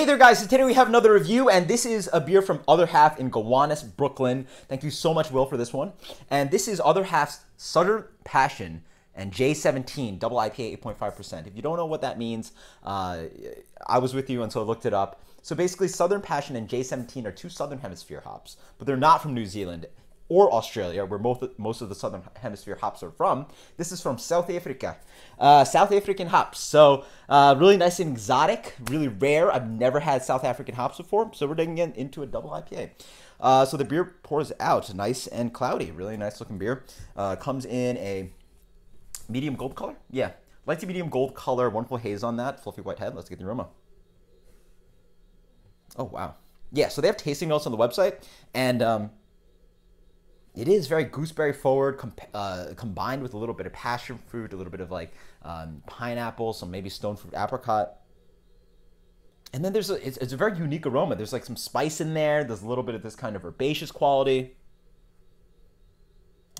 Hey there, guys. Today we have another review, and this is a beer from Other Half in Gowanus, Brooklyn. Thank you so much, Will, for this one. And this is Other Half's Southern Passion and J17 double IPA 8.5%. If you don't know what that means, uh, I was with you, and so I looked it up. So basically, Southern Passion and J17 are two Southern Hemisphere hops, but they're not from New Zealand or Australia, where most of, most of the southern hemisphere hops are from. This is from South Africa, uh, South African hops. So uh, really nice and exotic, really rare. I've never had South African hops before, so we're digging in, into a double IPA. Uh, so the beer pours out nice and cloudy, really nice looking beer. Uh, comes in a medium gold color. Yeah, light to medium gold color, wonderful haze on that, fluffy white head. Let's get the aroma. Oh wow, yeah. So they have tasting notes on the website, and um, it is very gooseberry forward, uh, combined with a little bit of passion fruit, a little bit of like um, pineapple, some maybe stone fruit apricot. And then there's a, it's, it's, a very unique aroma. There's like some spice in there. There's a little bit of this kind of herbaceous quality.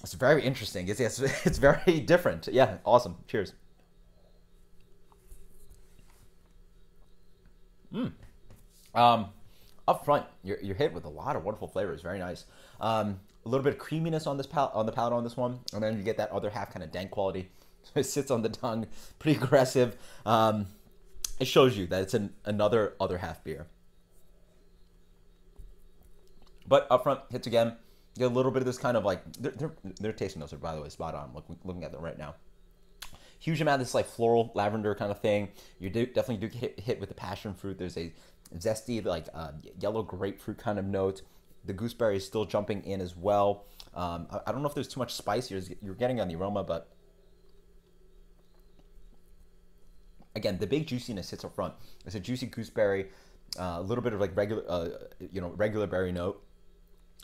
It's very interesting. It's, it's, it's very different. Yeah, awesome. Cheers. Mm. Um, up front, you're, you're hit with a lot of wonderful flavors. Very nice. Um, a little bit of creaminess on this pal- on the palate on this one, and then you get that other half kind of dank quality. It sits on the tongue, pretty aggressive. Um, it shows you that it's an, another other half beer. But up front, hits again. Get a little bit of this kind of like they're, they're, they're tasting those are by the way spot on. Look, looking at them right now. Huge amount of this like floral lavender kind of thing. You do definitely do get hit with the passion fruit. There's a zesty like uh, yellow grapefruit kind of note. The gooseberry is still jumping in as well. Um, I, I, don't know if there's too much spice you're, you're getting on the aroma, but again, the big juiciness hits up front. It's a juicy gooseberry, uh, a little bit of like regular, uh, you know, regular berry note,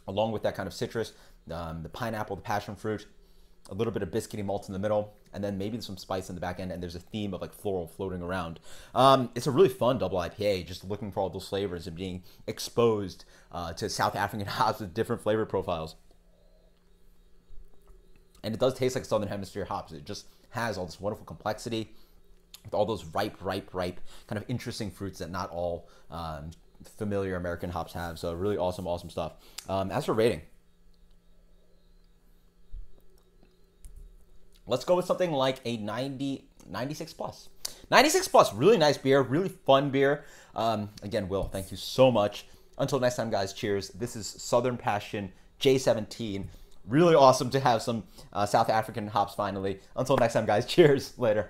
along with that kind of citrus, um, the pineapple, the passion fruit, a little bit of biscuity malt in the middle, and then maybe some spice in the back end, and there's a theme of like floral floating around. Um, it's a really fun double IPA, just looking for all those flavors and being exposed uh, to South African hops with different flavor profiles. And it does taste like Southern Hemisphere hops. It just has all this wonderful complexity with all those ripe, ripe, ripe, kind of interesting fruits that not all um, familiar American hops have. So really awesome, awesome stuff. Um, as for rating, Let's go with something like a 90, 96 plus. 96 plus, really nice beer, really fun beer. Um, again, Will, thank you so much. Until next time, guys, cheers. This is Southern Passion J17. Really awesome to have some uh, South African hops finally. Until next time, guys, cheers. Later.